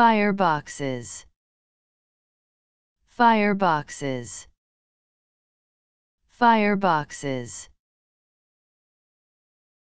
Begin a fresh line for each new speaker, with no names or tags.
fireboxes. Fireboxes. Fireboxes.